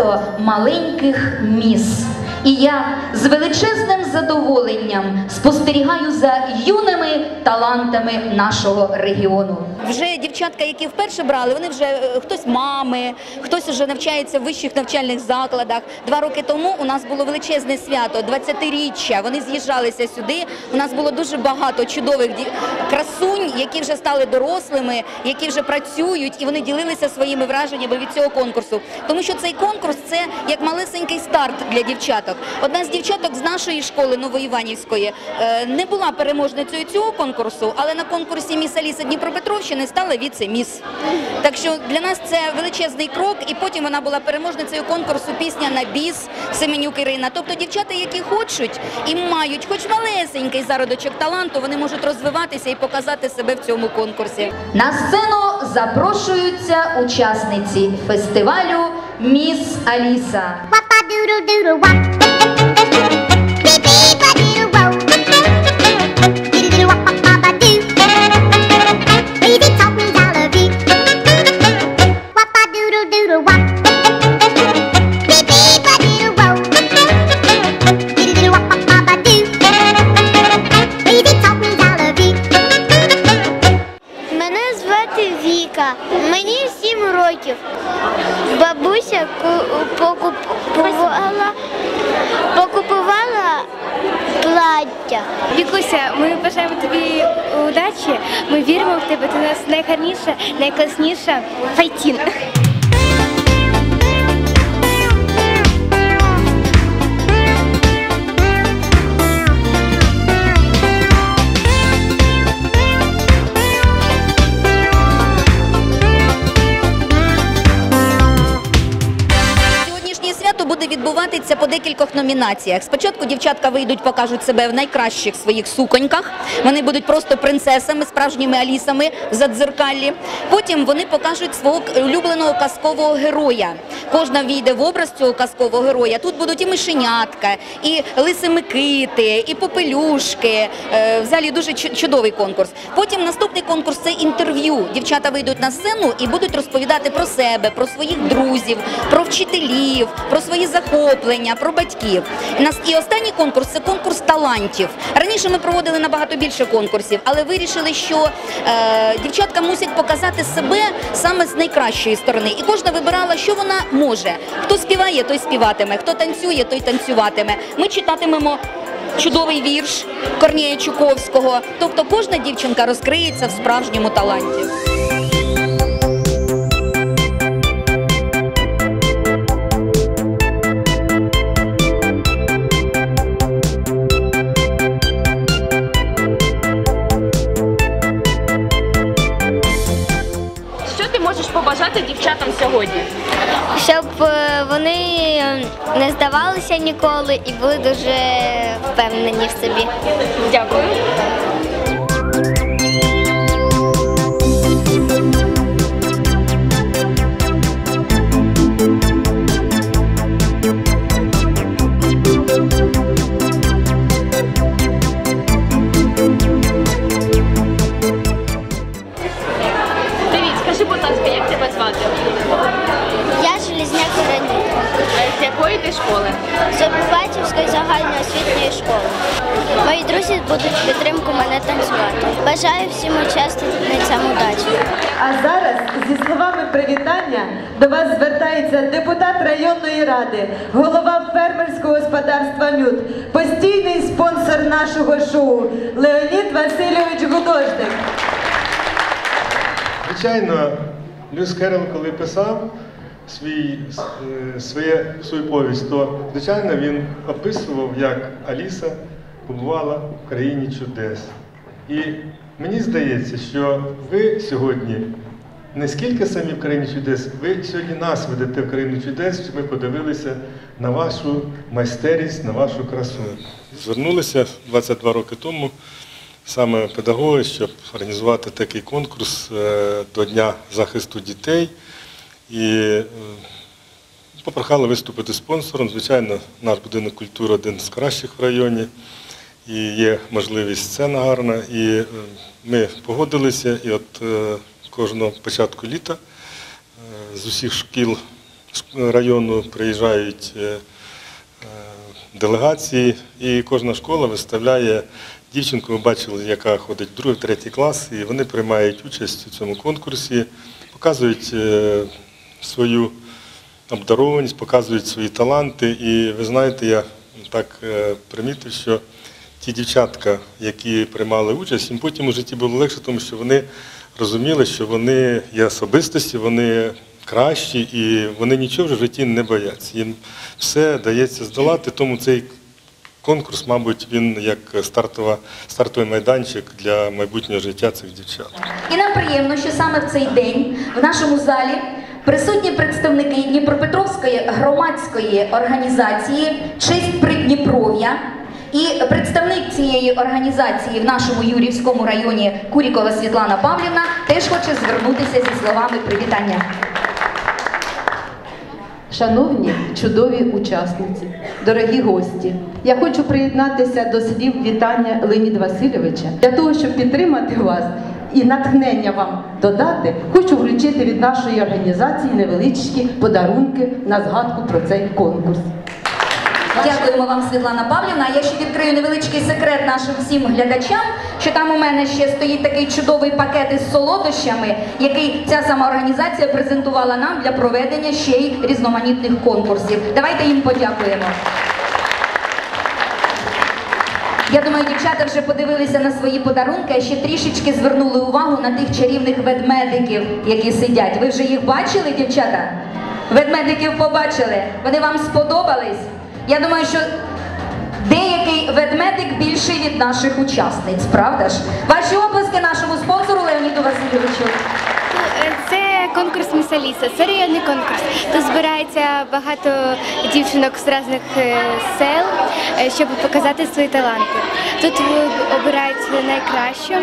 свято маленьких міс. І я з величезним задоволенням спостерігаю за юними талантами нашого регіону. Вже дівчатка, які вперше брали, вони вже е, хтось мами, хтось вже навчається в вищих навчальних закладах. Два роки тому у нас було величезне свято, 20-річчя. Вони з'їжджалися сюди. У нас було дуже багато чудових красунь, які вже стали дорослими, які вже працюють, і вони ділилися своїми враженнями від цього конкурсу. Тому що цей конкурс це як малесенький старт для дівчаток. Одна з дівчаток з нашої школи Новоіванівської е, не була переможницею цього конкурсу, але на конкурсі Міс Аліса Дніпропетровщини стала віце-міс. Так що для нас це величезний крок, і потім вона була переможницею конкурсу Пісня на біс Семенюк Ірина. Тобто дівчата, які хочуть і мають хоч малесенький зародочок таланту, вони можуть розвиватися і показати себе в цьому конкурсі. На сцену запрошуються учасниці фестивалю Міс Аліса. Thank you. Найкласніша файтін. Відбуватися по декількох номінаціях. Спочатку дівчатка вийдуть, покажуть себе в найкращих своїх суконьках. Вони будуть просто принцесами, справжніми алісами в задзеркаллі. Потім вони покажуть свого улюбленого казкового героя. Кожна війде в образ цього казкового героя. Тут будуть і мишенятка, і лисимикити, і попелюшки. Е, Взагалі дуже чу- чудовий конкурс. Потім наступний конкурс це інтерв'ю. Дівчата вийдуть на сцену і будуть розповідати про себе, про своїх друзів, про вчителів, про свої захоплення, про батьків. І нас- останній конкурс це конкурс талантів. Раніше ми проводили набагато більше конкурсів, але вирішили, що е, дівчатка мусять показати себе саме з найкращої сторони. І кожна вибирала, що вона може. Хто співає, той співатиме, хто танцює, той танцюватиме. Ми читатимемо. Чудовий вірш Корнія Чуковського. Тобто кожна дівчинка розкриється в справжньому таланті. Не здавалися ніколи і були дуже впевнені в собі. Дякую. Загальноосвітньої школи. Мої друзі будуть підтримку мене танцювати. Бажаю всім учасницям удачі. А зараз зі словами привітання до вас звертається депутат районної ради, голова фермерського господарства Мюд, постійний спонсор нашого шоу Леонід Васильович Гудожник. Звичайно, Льюіс Керрол, коли писав свій, е, своє, свою повість, то, звичайно, він описував, як Аліса побувала в країні чудес. І мені здається, що ви сьогодні не скільки самі в країні чудес, ви сьогодні нас ведете в країну чудес, щоб ми подивилися на вашу майстерність, на вашу красу. Звернулися 22 роки тому саме педагоги, щоб організувати такий конкурс е, до Дня захисту дітей. І е, попрохали виступити спонсором. Звичайно, наш будинок культури один з кращих в районі. І є можливість сцена гарна. І е, ми погодилися, і от е, кожного початку літа з усіх шкіл району приїжджають делегації, і кожна школа виставляє дівчинку, ви бачили, яка ходить в другий, третій клас, і вони приймають участь у цьому конкурсі, показують свою обдарованість, показують свої таланти. І ви знаєте, я так е, примітив, що ті дівчатка, які приймали участь, їм потім у житті було легше, тому що вони розуміли, що вони є особистості, вони кращі і вони нічого в житті не бояться. Їм все дається здолати, тому цей конкурс, мабуть, він як стартова, стартовий майданчик для майбутнього життя цих дівчат. І нам приємно, що саме в цей день в нашому залі присутні представники Дніпропетровської громадської організації Честь Придніпров'я. І представник цієї організації в нашому Юрівському районі Курікова Світлана Павлівна теж хоче звернутися зі словами привітання. Шановні чудові учасниці, дорогі гості, я хочу приєднатися до слів вітання Леоніда Васильовича для того, щоб підтримати вас і натхнення вам додати, хочу вручити від нашої організації невеличкі подарунки на згадку про цей конкурс. Дякуємо вам, Світлана Павлівна. Я ще відкрию невеличкий секрет нашим всім глядачам, що там у мене ще стоїть такий чудовий пакет із солодощами, який ця сама організація презентувала нам для проведення ще й різноманітних конкурсів. Давайте їм подякуємо. Я думаю, дівчата вже подивилися на свої подарунки, а ще трішечки звернули увагу на тих чарівних ведмедиків, які сидять. Ви вже їх бачили, дівчата? Ведмедиків побачили? Вони вам сподобались? Я думаю, що деякий ведмедик більший від наших учасниць, правда ж? Ваші оплески нашому спонсору Леоніду Васильовичу. Це конкурс Міс Аліса, це районний конкурс. Тут збирається багато дівчинок з різних е, сел, е, щоб показати свої таланти. Тут обирають найкраще,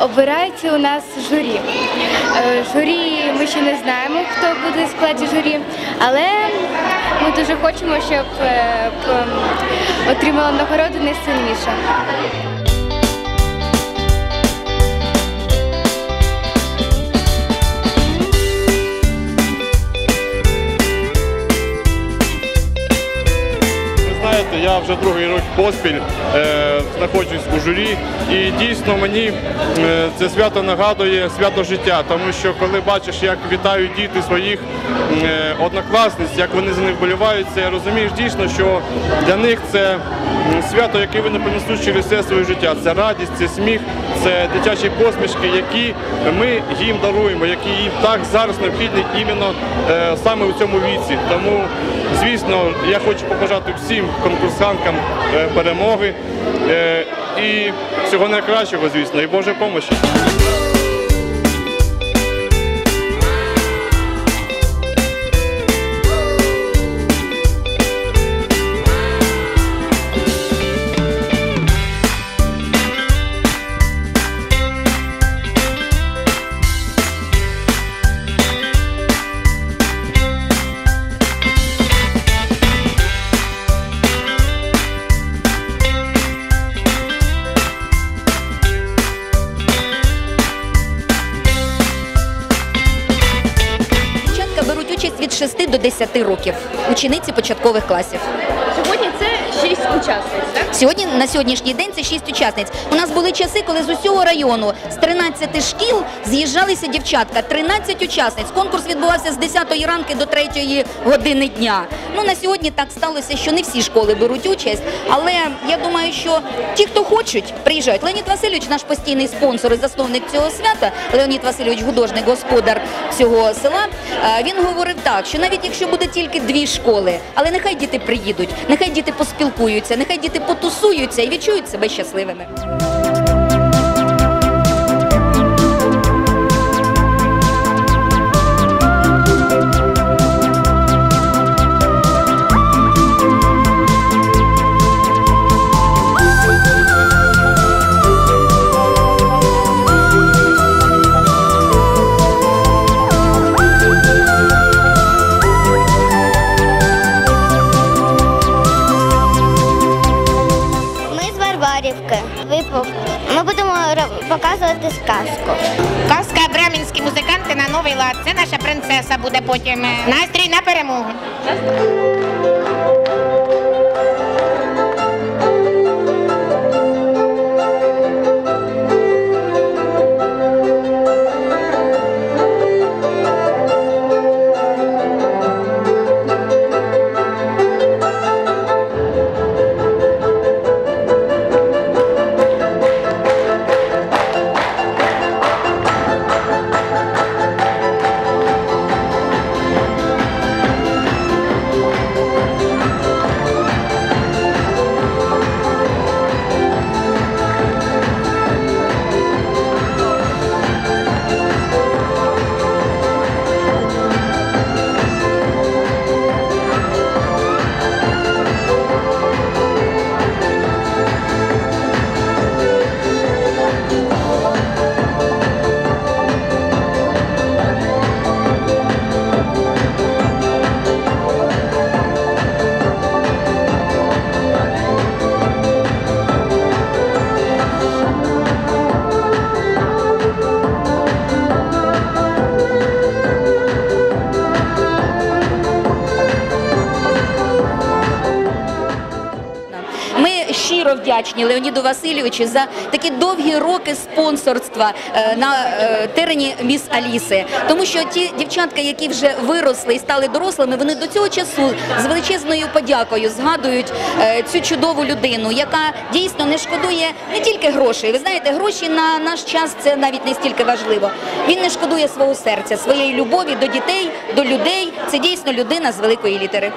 обирають у нас журі. Е, Журі ми ще не знаємо, хто буде в складі журі, але ми дуже хочемо, щоб отримала нагороду найсильніша. Знаєте, я вже другий рік поспіль е, знаходжусь у журі, і дійсно мені е, це свято нагадує свято життя, тому що коли бачиш, як вітають діти своїх е, однокласниць, як вони за них вболівають, це розумієш дійсно, що для них це свято, яке вони принесуть через все своє життя. Це радість, це сміх, це дитячі посмішки, які ми їм даруємо, які їм так зараз необхідні іменно е, саме у цьому віці. Тому, звісно, я хочу побажати всім конкурсанткам е, перемоги е, і всього найкращого, звісно, і Божої помощі. До 10 років, учениці початкових класів. Сьогодні це учасниць, так? Сьогодні на сьогоднішній день це 6 учасниць. У нас були часи, коли з усього району з 13 шкіл з'їжджалися дівчатка. 13 учасниць. Конкурс відбувався з 10 ранки до 3 години дня. Ну на сьогодні так сталося, що не всі школи беруть участь. Але я думаю, що ті, хто хочуть, приїжджають. Леонід Васильович, наш постійний спонсор і засновник цього свята. Леонід Васильович, художник, господар цього села. е, Він говорив так, що навіть якщо буде тільки дві школи, але нехай діти приїдуть, нехай діти поспілкуються, нехай діти потусуються і відчують себе щасливими. Принцеса буде потім. Настрій на перемогу. Вдячні Леоніду Васильовичу за такі довгі роки спонсорства е, на е, терені міс Аліси. Тому що ті дівчатка, які вже виросли і стали дорослими, вони до цього часу з величезною подякою згадують е, цю чудову людину, яка дійсно не шкодує не тільки грошей. Ви знаєте, гроші на наш час це навіть не стільки важливо. Він не шкодує свого серця, своєї любові до дітей, до людей. Це дійсно людина з великої літери.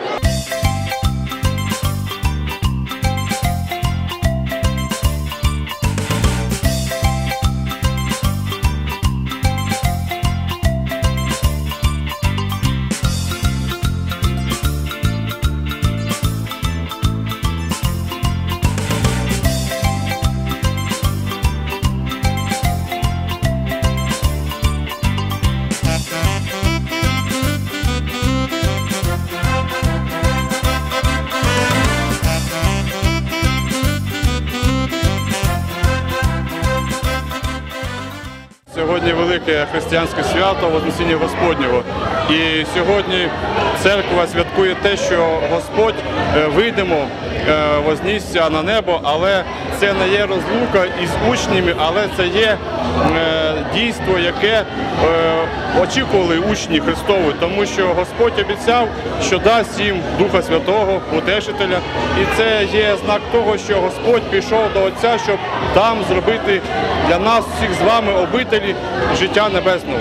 Велике християнське свято Вознесіння Господнього. І сьогодні церква святкує те, що Господь е, вийдемо, е, вознісся на небо, але це не є розлука із учнями, але це є е, дійство, яке очікували учні Христові, тому що Господь обіцяв, що дасть їм Духа Святого, Утешителя. І це є знак того, що Господь пішов до Отця, щоб там зробити для нас всіх з вами обителі життя небесного.